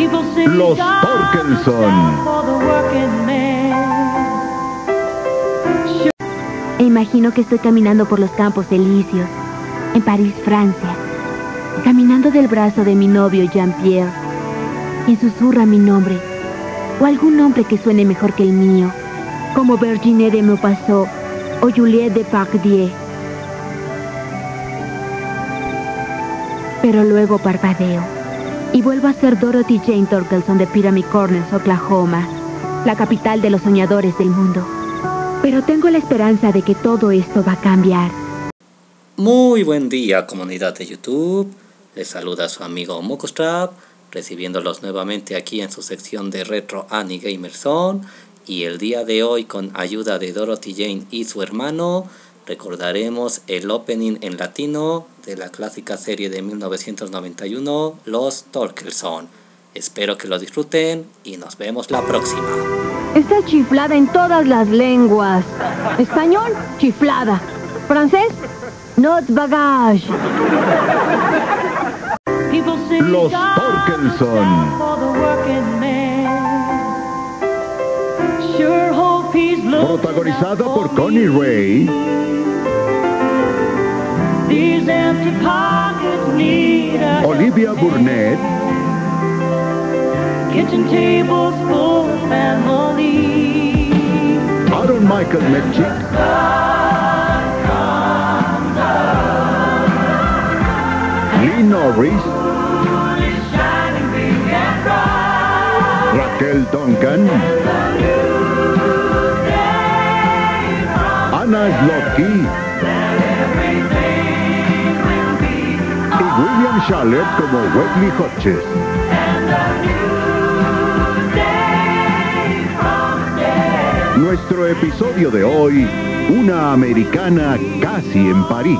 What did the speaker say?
Los Torkelson. E imagino que estoy caminando por los campos elíseos, en París, Francia, caminando del brazo de mi novio Jean-Pierre, y susurra mi nombre, o algún nombre que suene mejor que el mío, como Virginie de Maupassant o Juliette de Pardieu. Pero luego parpadeo y vuelvo a ser Dorothy Jane Torkelson de Pyramid Corners, Oklahoma, la capital de los soñadores del mundo. Pero tengo la esperanza de que todo esto va a cambiar. Muy buen día comunidad de YouTube. Les saluda su amigo Mocostrap, recibiéndolos nuevamente aquí en su sección de Retro Annie Gamer Zone. Y el día de hoy, con ayuda de Dorothy Jane y su hermano, recordaremos el opening en latino de la clásica serie de 1991, Los Torkelson. Espero que lo disfruten y nos vemos la próxima. Está chiflada en todas las lenguas. Español, chiflada. Francés, not bagage. Los Torkelson. Protagonizada por Connie Ray, Olivia Burnett, Kitchen tables full of family. Aaron Michael Metchik, Lee Norris, Raquel Duncan, Anna Slotky y William Shalett como Wesley Hodges. Nuestro episodio de hoy, una americana casi en París.